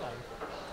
language.